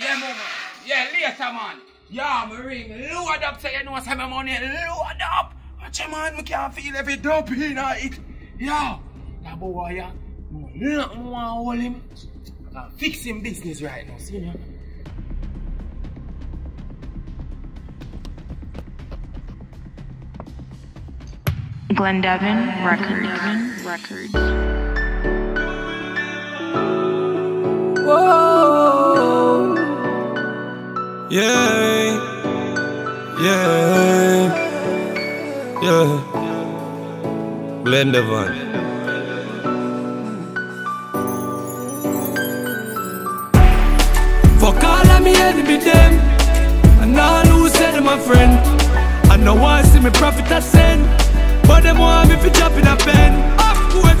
Yeah, mama. Yeah, later, man. Yeah, me ring. Load up, say you know some money. Load up. Watch your man, me can't feel every dope in it. Yeah. That boy, yeah. Nothing more hold him. I can fix him business right now, see me? Glendevin Records. Records. Whoa. Yeah. Yeah. Yeah. Glendevan. Fuck all of me enemy them. And all who said them my friend. I know I see me profit I send. But them want me fi drop in a pen.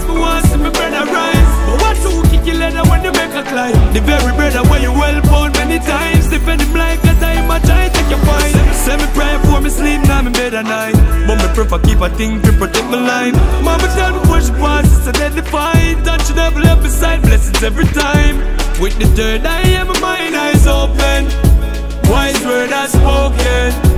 Me want see me. But kick your leather when make a climb? The very brother where you well born many times. At night. But me prefer keep a thing to protect my line. Mama tell me push passes and then define. Touch you never left beside blessings every time. With the third eye, yeah, my mind eyes open. Wise word has spoken.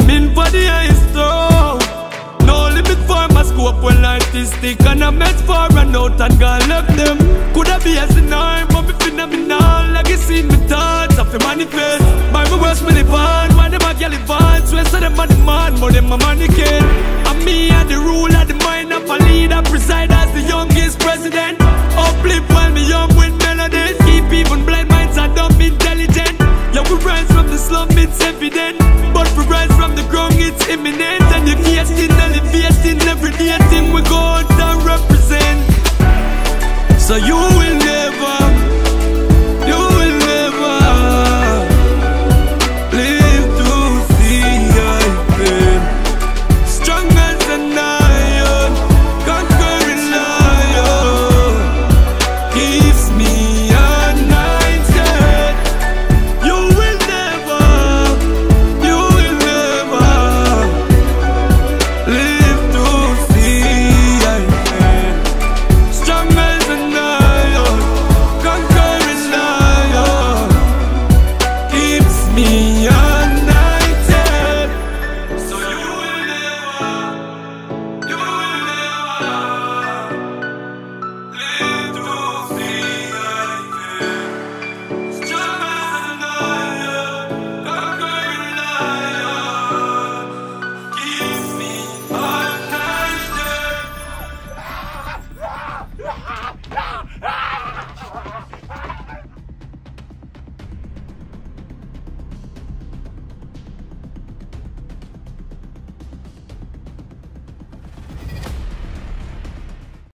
Mean for the highest throne. No limit for my scope when artistic and I'm meant for a note and God left them. Coulda be as an arm, but me phenomenal. Legacy in me thoughts, I feel manifest. My worst me live on, why them a girl live on? So say them a demand, more them a mannequin. And me and the rule of the mind of a leader, preside as the youngest president. Uplift imminent and you can't